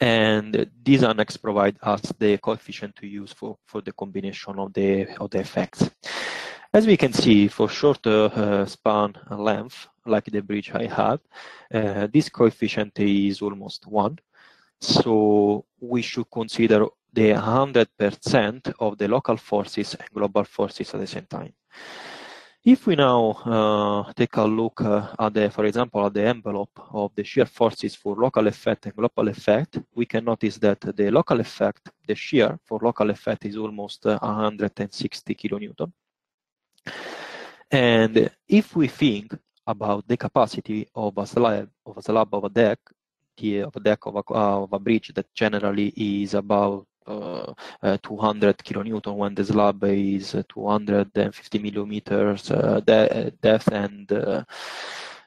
and this annex provide us the coefficient to use for for the combination of the of the effects as we can see, for shorter uh, span length, like the bridge I had, uh, this coefficient is almost 1. So we should consider the 100% of the local forces and global forces at the same time. If we now uh, take a look uh, at the, for example, at the envelope of the shear forces for local effect and global effect, we can notice that the local effect, the shear for local effect is almost uh, 160 kilonewton. And if we think about the capacity of a slab of a slab of a deck, of a deck of a, uh, of a bridge that generally is about uh, uh, 200 kilonewton when the slab is 250 millimeters uh, de depth and uh,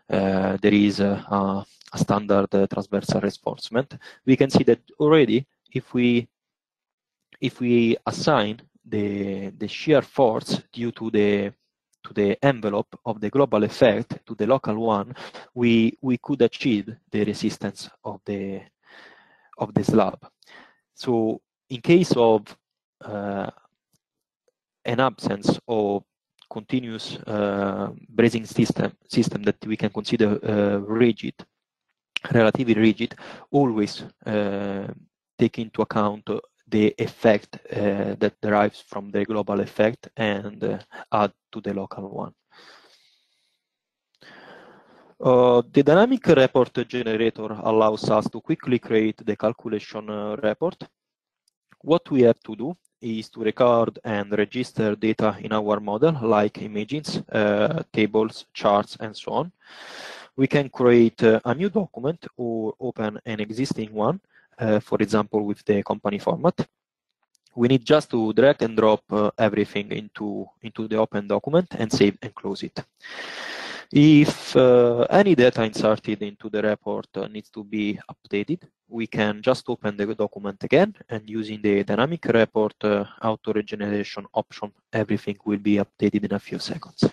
uh, there is a, a standard transversal reinforcement. We can see that already if we if we assign the the shear force due to the to the envelope of the global effect to the local one, we we could achieve the resistance of the of the slab. So in case of uh, an absence of continuous uh, bracing system system that we can consider uh, rigid, relatively rigid, always uh, take into account the effect uh, that derives from the global effect and uh, add to the local one. Uh, the dynamic report generator allows us to quickly create the calculation uh, report. What we have to do is to record and register data in our model like images, uh, tables, charts, and so on. We can create uh, a new document or open an existing one for example, with the company format. We need just to drag and drop uh, everything into, into the open document and save and close it. If uh, any data inserted into the report uh, needs to be updated, we can just open the document again and using the dynamic report uh, auto regeneration option, everything will be updated in a few seconds.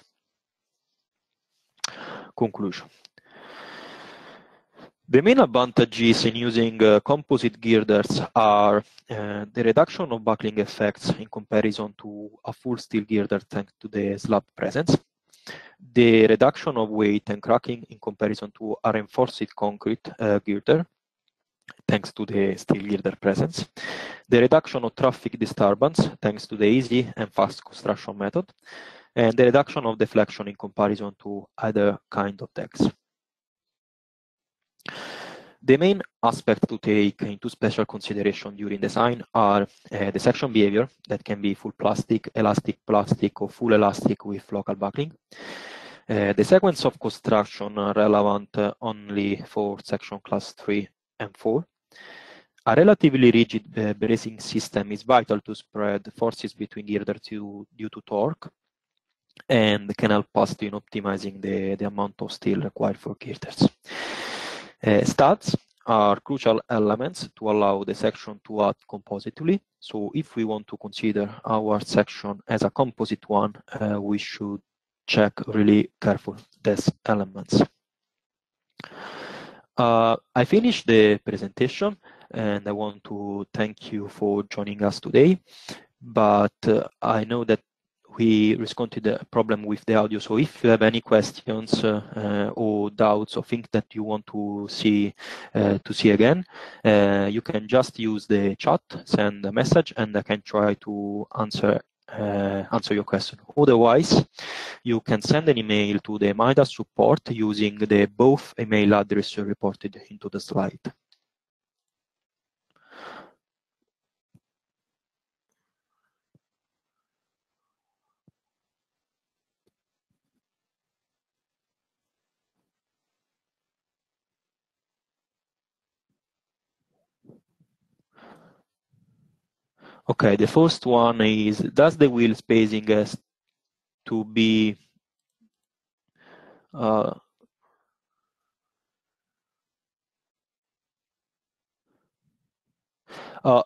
Conclusion. The main advantages in using uh, composite girders are uh, the reduction of buckling effects in comparison to a full steel girder thanks to the slab presence, the reduction of weight and cracking in comparison to a reinforced concrete uh, girder thanks to the steel girder presence, the reduction of traffic disturbance thanks to the easy and fast construction method, and the reduction of deflection in comparison to other kind of decks. The main aspects to take into special consideration during design are uh, the section behavior that can be full plastic, elastic plastic, or full elastic with local buckling. Uh, the sequence of construction are relevant uh, only for section class 3 and 4. A relatively rigid uh, bracing system is vital to spread forces between girders due to torque and can help us in optimizing the, the amount of steel required for girders. Uh, studs are crucial elements to allow the section to act compositely. So if we want to consider our section as a composite one, uh, we should check really careful these elements. Uh, I finished the presentation and I want to thank you for joining us today. But uh, I know that we responded a problem with the audio. So if you have any questions uh, uh, or doubts or things that you want to see uh, to see again, uh, you can just use the chat, send a message, and I can try to answer uh, answer your question. Otherwise, you can send an email to the Midas support using the both email address reported into the slide. Okay, the first one is, does the wheel spacing has to be uh, uh,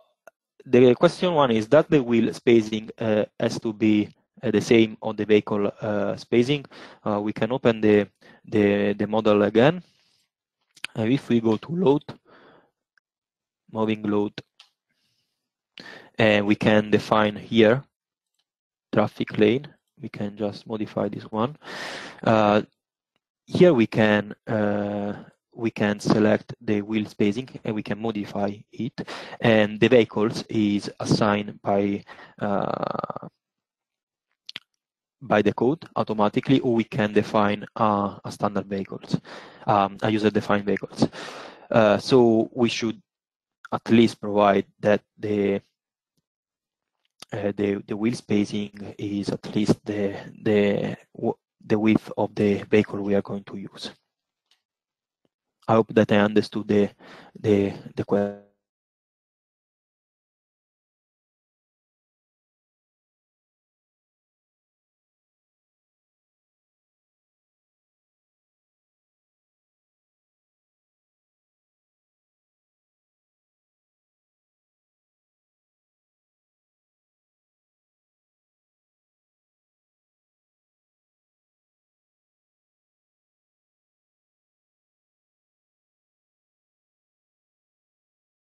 the question one is, does the wheel spacing uh, has to be uh, the same on the vehicle uh, spacing? Uh, we can open the, the, the model again. if we go to load, moving load, and we can define here traffic lane. We can just modify this one. Uh, here we can uh, we can select the wheel spacing and we can modify it. And the vehicles is assigned by uh, by the code automatically, or we can define uh, a standard vehicles, um, a user-defined vehicles. Uh, so we should at least provide that the Uh, the the wheel spacing is at least the the the width of the vehicle we are going to use. I hope that I understood the the the question.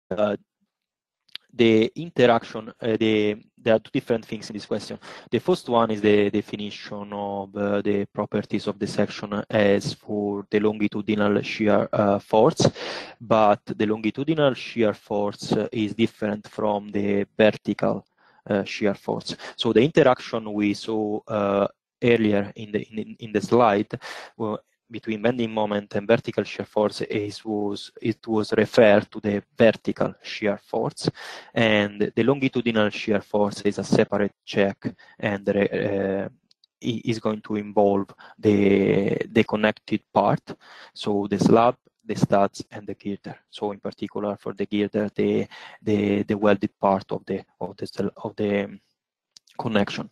Uh, the interaction, uh, the, there are two different things in this question. The first one is the definition of uh, the properties of the section as for the longitudinal shear uh, force, but the longitudinal shear force uh, is different from the vertical uh, shear force. So the interaction we saw earlier in the in, in the slide well, between bending moment and vertical shear force is was it was referred to the vertical shear force. And the longitudinal shear force is a separate check and uh, is going to involve the the connected part. So the slab the studs and the girder. So in particular for the girder the the the welded part of the of the of the connection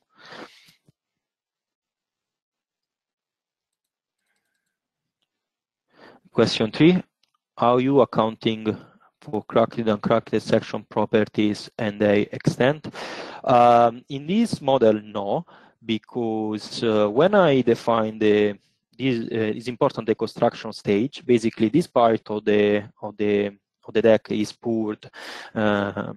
question three, how you accounting for cracked and cracked section properties and their extent? Um, in this model, no, because uh, when I define the this uh, is important the construction stage. Basically, this part of the of the of the deck is poured uh,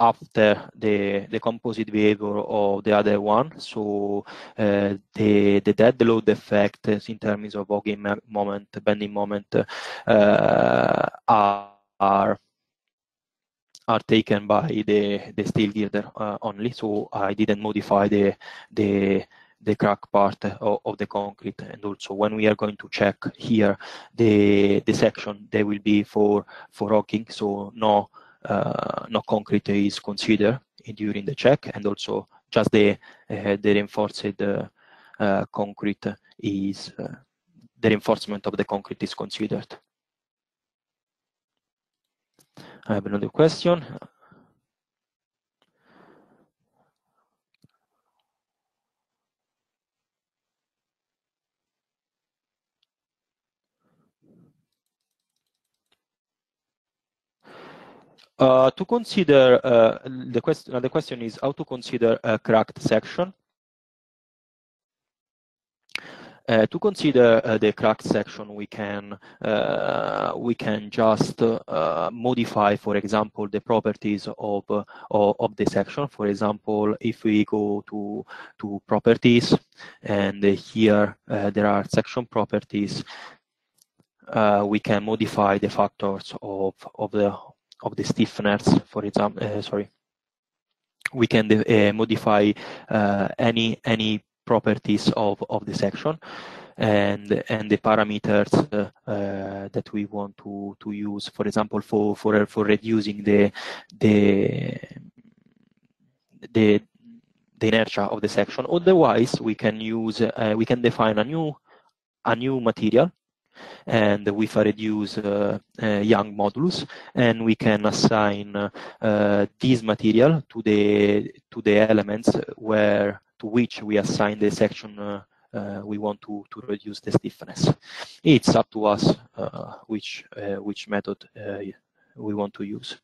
after the the composite behavior of the other one. So uh, the the dead load effect in terms of hogging moment, bending moment uh, are, are taken by the the steel girder uh, only. So I didn't modify the the the crack part of, of, the concrete and also when we are going to check here the the section they will be for for hogging so no uh, no concrete is considered during the check and also just the uh, the reinforced uh, concrete is the reinforcement of the concrete is considered. I have another question Uh, to consider uh, the question, the question is how to consider a cracked section. Uh, to consider uh, the cracked section, we can uh, we can just uh, modify, for example, the properties of, of, of the section. For example, if we go to to properties, and here there are section properties, we can modify the factors of of the of the stiffeners, for example, uh, sorry, we can uh, modify uh, any any properties of of the section and and the parameters uh, uh, that we want to to use. For example for for for reducing the the the the inertia of the section. Otherwise we can use uh, we can define a new a new material and with a reduced uh, uh, Young modulus, and we can assign uh, this material to the to the elements where to which we assign the section uh, we want to, to reduce the stiffness. It's up to us uh, which uh, which method we want to use.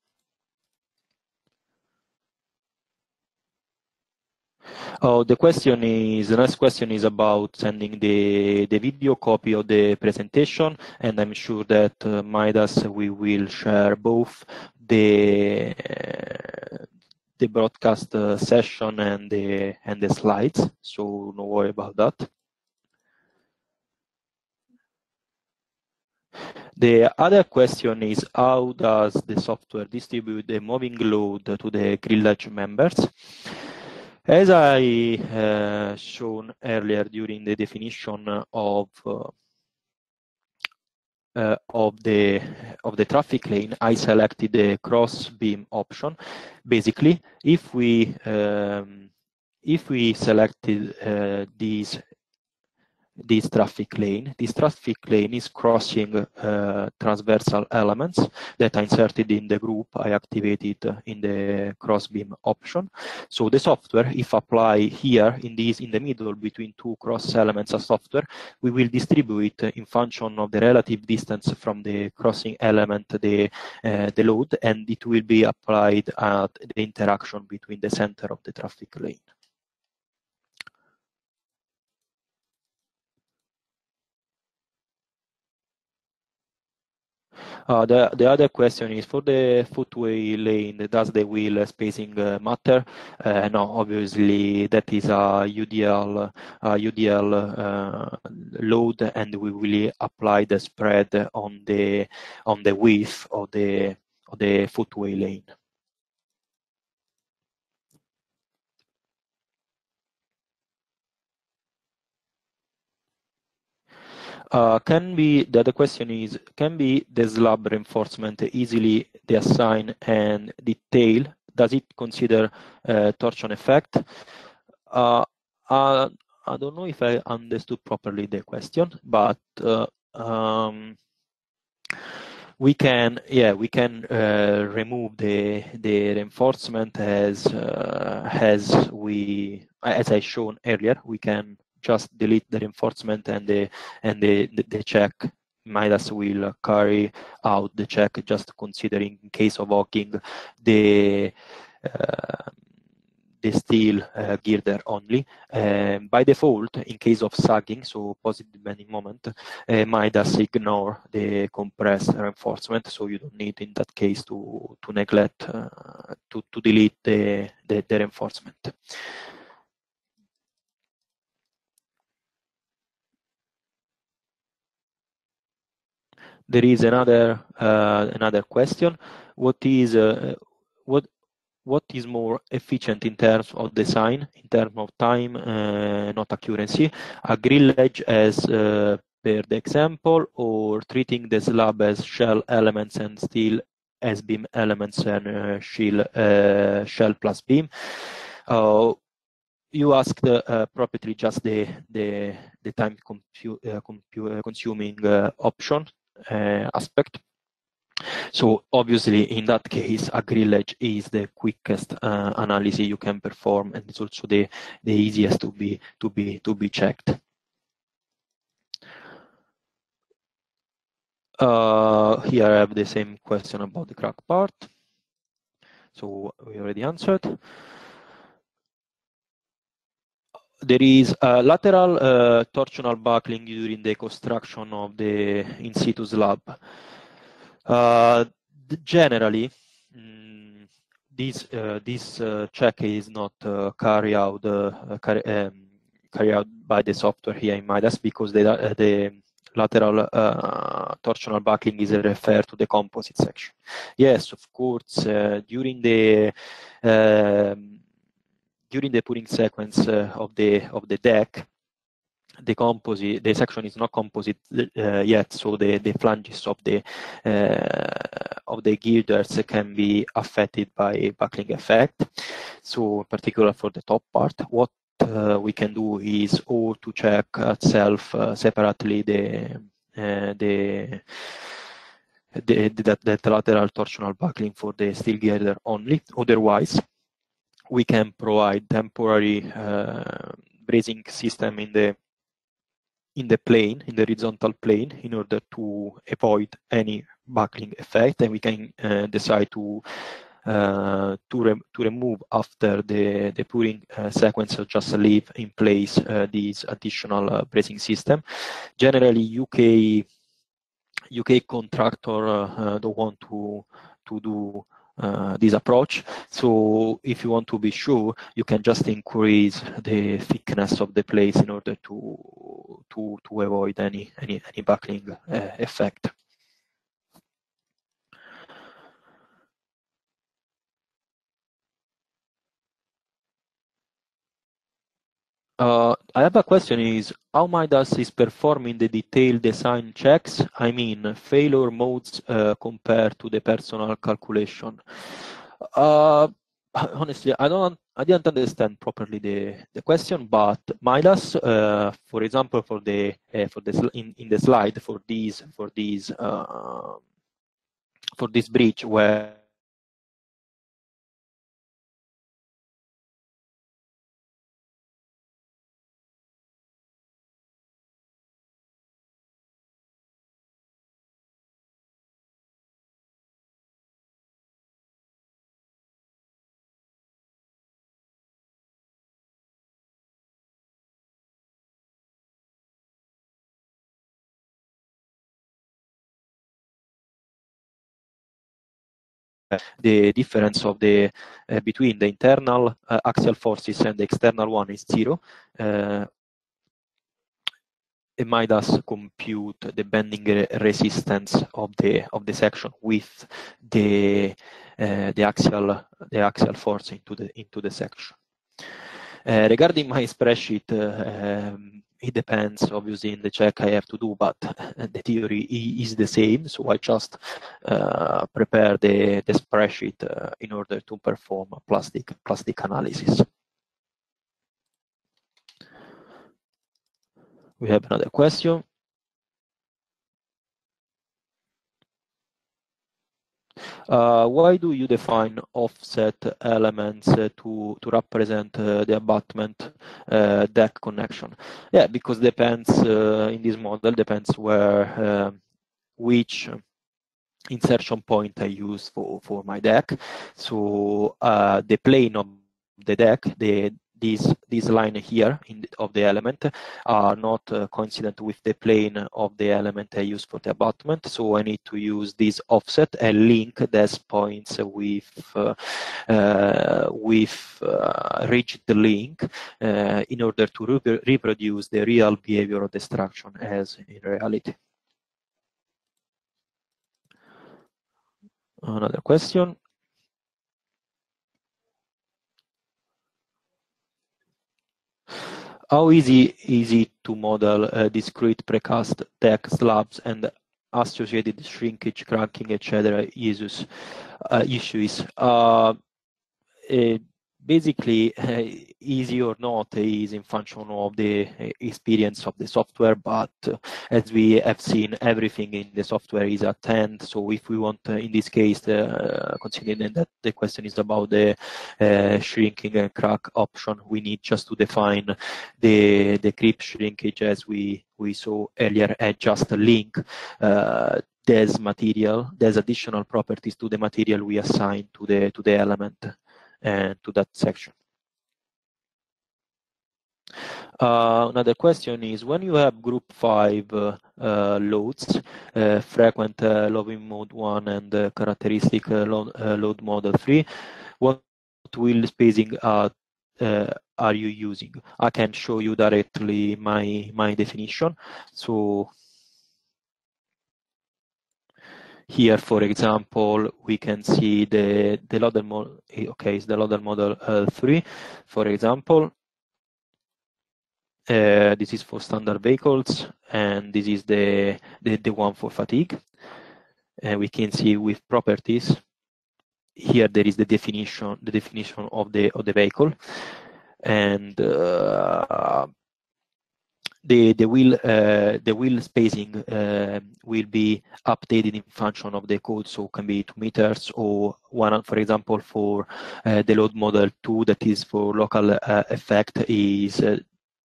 Oh, the question is the next question is about sending the the video copy of the presentation, and I'm sure that uh, Midas we will share both the uh, the broadcast uh, session and the and the slides. So no worry about that. The other question is how does the software distribute the moving load to the grillage members? As I uh, shown earlier during the definition of uh, uh, of the of the traffic lane, I selected the cross beam option. Basically, if we um, if we selected uh, these this traffic lane. This traffic lane is crossing uh, transversal elements that I inserted in the group I activated in the crossbeam option. So the software, if apply here in this in the middle between two cross elements of software, we will distribute in function of the relative distance from the crossing element the uh, the load, and it will be applied at the interaction between the center of the traffic lane. Uh, the, the other question is for the footway lane, does the wheel spacing uh, matter? Uh, no, obviously that is a UDL, UDL uh, load and we will apply the spread on the, on the width of the, of the footway lane. Uh, can be the other question is can be the slab reinforcement easily deassigned and detail? Does it consider uh, torsion effect? Uh, uh, I don't know if I understood properly the question, but uh, um, we can yeah we can remove the the reinforcement as as we as I shown earlier we can just delete the reinforcement and the and the, the, check Midas will carry out the check just considering in case of hogging the uh, the steel uh, girder only. Um, by default, in case of sagging, so positive bending moment, uh, Midas ignore the compressed reinforcement, so you don't need in that case to, to neglect, uh, to, to delete the, the, the reinforcement. There is another uh, another question. What is uh, what what is more efficient in terms of design, in terms of time, uh, not accuracy, a grillage as uh, per the example, or treating the slab as shell elements and steel as beam elements and uh, shell, uh, shell plus beam. Uh, you asked uh, properly just the the, the time compu compu consuming option aspect. So obviously, in that case, a grillage is the quickest uh, analysis you can perform, and it's also the the easiest to be to be to be checked. Uh, here I have the same question about the crack part. So we already answered. There is a lateral uh, torsional buckling during the construction of the in situ slab. Uh, generally, mm, this uh, this uh, check is not uh, carried out uh, um, carried out by the software here in Midas because the the lateral torsional buckling is referred to the composite section. Yes, of course, during the um, during the putting sequence of the of the deck, the composite, the section is not composite uh, yet, so the, the flanges of the uh, of the girders can be affected by buckling effect. So, in particular for the top part, what uh, we can do is or to check itself uh, separately the uh, the the, the, the lateral torsional buckling for the steel girder only. Otherwise, we can provide temporary uh, bracing system in the in the plane, in the horizontal plane, in order to avoid any buckling effect, and we can uh, decide to uh, to, re to remove after the, the putting uh, sequence or just leave in place uh, this additional uh, bracing system. Generally, UK UK contractor uh, don't want to to do uh, this approach. So if you want to be sure, you can just increase the thickness of the plates in order to to to avoid any any any buckling uh, effect. Uh, I have a question is, how Midas is performing the detailed design checks? I mean, failure modes uh, compared to the personal calculation. Uh, (laughs) honestly, I don't, I didn't understand properly the, the question, but Midas, uh, for example, for the uh, for the in, in the slide for these for these uh, for this bridge where the difference of the uh, between the internal uh, axial forces and the external one is zero. Uh, it might thus compute the bending resistance of the of the section with the uh, the axial the axial force into the into the section. Uh, regarding my spreadsheet, uh, um, it depends obviously in the check I have to do, but (laughs) the theory is the same. So I just uh, prepare the, the spreadsheet uh, in order to perform a plastic, plastic analysis. We have another question. Uh, why do you define offset elements uh, to to represent uh, the abutment uh, deck connection? Yeah, because depends uh, in this model depends where um, which insertion point I use for, for my deck. So uh, the plane of the deck, the this this line here the, of the element are not uh, coincident with the plane of the element I use for the abutment. So I need to use this offset and link these points with uh, uh, with uh, rigid link uh, in order to re reproduce the real behavior of destruction as in reality. Another question. How easy is it to model uh, discrete precast deck slabs and associated shrinkage, cracking, etc. issues? Uh, issues? Uh, basically uh, easy or not is in function of the uh, experience of the software but uh, as we have seen everything in the software is at hand. So if we want uh, in this case uh, considering that the question is about the uh, shrinking and crack option we need just to define the the creep shrinkage as we we saw earlier and just a link there's material there's additional properties to the material we assign to the to the element and to that section. Uh, another question is when you have group five uh, uh, loads, uh, frequent uh, loading mode one and uh, characteristic load, load model three, what wheel spacing are are you using? I can show you directly my my definition. So here, for example, we can see the, the loader model, okay, it's the loader model uh, 3, for example. Uh, this is for standard vehicles, and this is the, the, the one for fatigue. And we can see with properties, here there is the definition, the definition of the, of the vehicle. And uh, the the wheel uh, the wheel spacing uh, will be updated in function of the code, so can be two meters or one, for example, for uh, the load model two that is for local uh, effect is uh,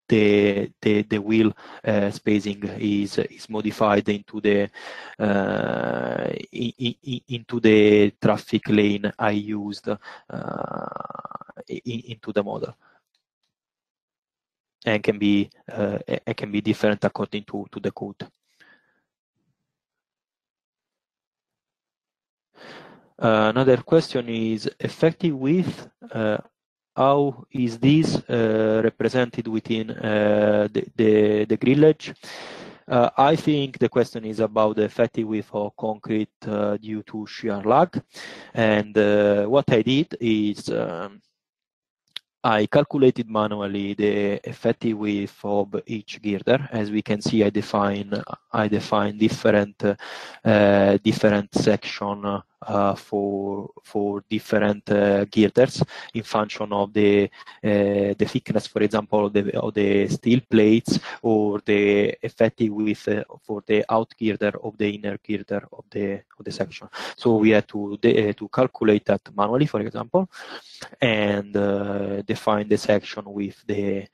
the the the wheel uh, spacing is is modified into the in, in, into the traffic lane I used in, into the model and can be uh, it can be different according to to the code. Uh, another question is effective width. Uh, how is this uh, represented within uh, the, the, the grillage? Uh, I think the question is about the effective width of concrete due to shear lag. And what I did is um, I calculated manually the effective width of each girder. As we can see, I define I define different uh, different section uh, for for different uh, girders in function of the uh, the thickness, for example, of the, of the steel plates or the effective width uh, for the out girder of the inner girder of the of the section. So we had to uh, to calculate that manually, for example, and define the section with the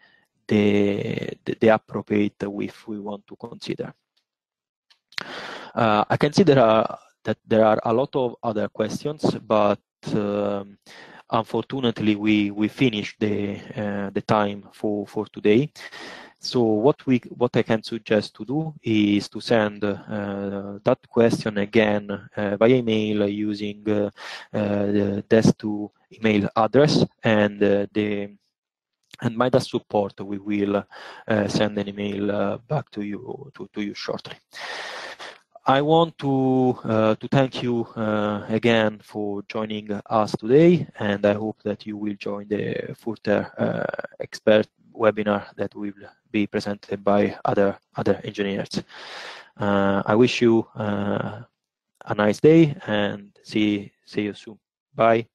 the, the, appropriate width we want to consider. Uh, I can see there are that there are a lot of other questions, but um, unfortunately we we finished the uh, the time for for today. So what we what I can suggest to do is to send uh, that question again uh, via email using uh, uh the desk2 email address and uh, the and desk support we will uh, send an email back to you to, to you shortly. I want to uh, to thank you uh, again for joining us today, and I hope that you will join the further uh, expert webinar that will be presented by other other engineers. Uh, I wish you uh, a nice day and see see you soon. Bye.